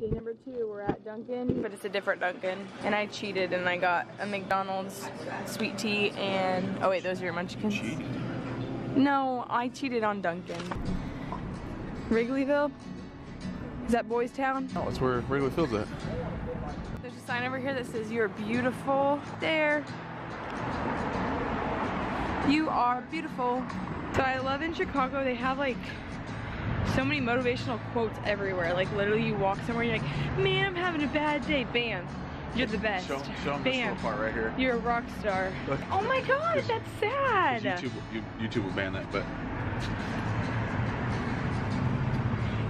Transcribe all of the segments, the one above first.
Day number two, we're at Dunkin', but it's a different Dunkin'. And I cheated and I got a McDonald's sweet tea and, oh wait, those are your munchkins? No, I cheated on Dunkin'. Wrigleyville? Is that Boys Town? Oh, it's where Wrigley Field's at. There's a sign over here that says you're beautiful. There. You are beautiful. So I love in Chicago, they have like so many motivational quotes everywhere. Like literally you walk somewhere, you're like, man, I'm having a bad day. Bam. You're the best. Show, show them this Bam. little part right here. You're a rock star. Look. Oh my god, that's sad. YouTube, YouTube will ban that, but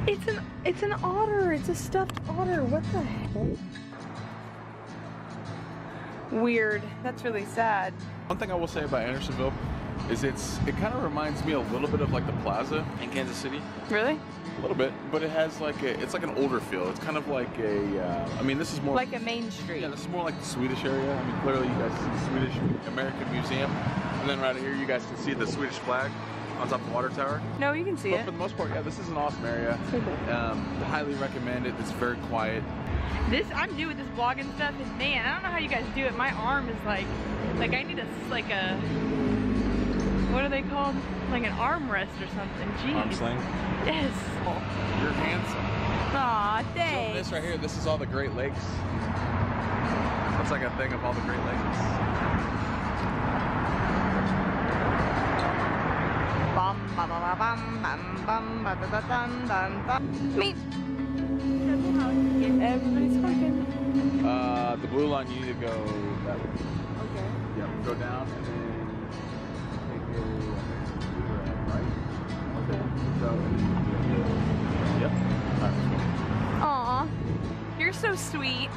It's an it's an otter. It's a stuffed otter. What the heck? Weird. That's really sad. one thing I will say about Andersonville is it's it kind of reminds me a little bit of like the Plaza in Kansas City, Really? a little bit, but it has like a it's like an older feel. It's kind of like a uh, I mean this is more Like a main street. yeah this is more like the Swedish area. I mean clearly you guys see the Swedish American Museum, and then right here you guys can see the Swedish flag on top of the water tower. No, you can see But it. for the most part, yeah, this is an awesome area. Um, highly recommend it. It's very quiet. This I'm new with this vlogging stuff, and man, I don't know how you guys do it. My arm is like, like I need a like a, what are they called? Like an armrest or something. Jeez. Arm sling. Yes. You're handsome. Aw, So this right here, this is all the Great Lakes. Looks like a thing of all the Great Lakes. Bum ba ba ba bum bum bum ba ba ba dum dum dum. Me. Everybody's working. Uh, the blue line, you need to go that way. Okay. Yep, go down and then yep. All right, let's go. Aw, you're so sweet,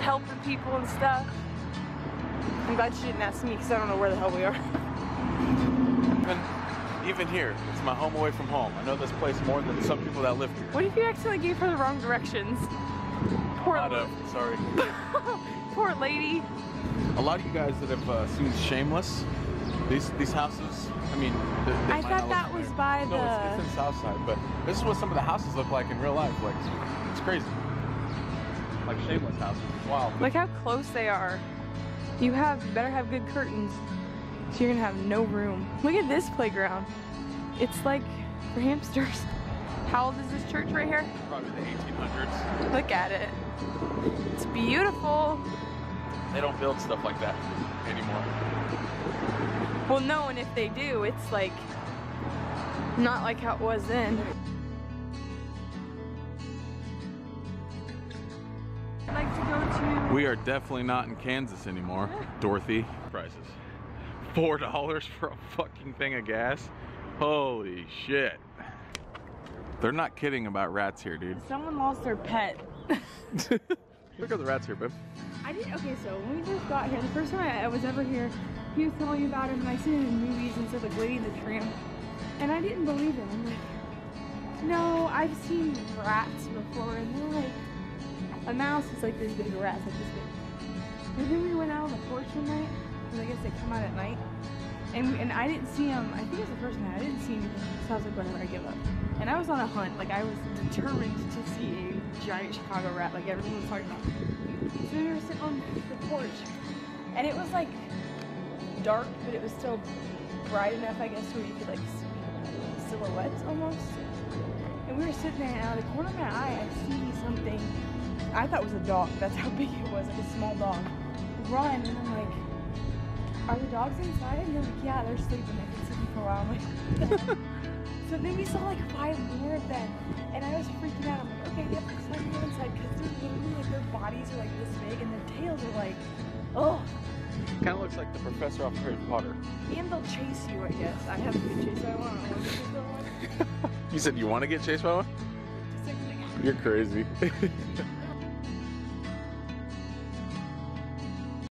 helping people and stuff. I'm glad you didn't ask me because I don't know where the hell we are. Even, even here, it's my home away from home. I know this place more than some people that live here. What if you accidentally gave her the wrong directions? Poor, of, sorry. poor lady. A lot of you guys that have uh, seen Shameless, these these houses. I mean, they, they I thought that was by no, it's, the- it's in Southside, but this is what some of the houses look like in real life. Like, it's crazy. Like Shameless houses. Wow. Look how close they are. You have you better have good curtains, so you're gonna have no room. Look at this playground. It's like for hamsters. How old is this church right here? Probably the 1800s. Look at it. It's beautiful. They don't build stuff like that anymore. Well, no, and if they do, it's like not like how it was then. Like to go to. We are definitely not in Kansas anymore, Dorothy. Prices. Four dollars for a fucking thing of gas? Holy shit. They're not kidding about rats here, dude. Someone lost their pet. Look at the rats here, babe. I didn't. Okay, so when we first got here, the first time I, was ever here, he was telling me about him, and I seen it in movies and stuff like Lady the Tramp, and I didn't believe him. I'm like, no, I've seen rats before, and they're like, a mouse is like this big, a rat's like this big. And then we went out on the porch one night, because I guess they come out at night, and and I didn't see him. I think it was the first night. I didn't see anything, so I was like, whatever, I give up. And I was on a hunt, like I was determined to see a giant Chicago rat, like everyone was talking about. So we were sitting on the porch, and it was like dark, but it was still bright enough, I guess, where you could like see silhouettes almost. And we were sitting there, and out of the corner of my eye, I see something. I thought was a dog. That's how big it was, like a small dog. Run, and I'm like, "Are the dogs inside?" And they're like, "Yeah, they're sleeping. They've been sleeping for a while." I'm like. So then we saw like five more of them, and I was freaking out. I'm like, okay, yep, it's time to go inside because they're literally like their bodies are like this big and their tails are like, oh, Kind of looks like the professor off Harry Potter. and they'll chase you. I guess I have to get chased by one. I want to get one. You said you want to get chased by one? Just like, like, You're crazy.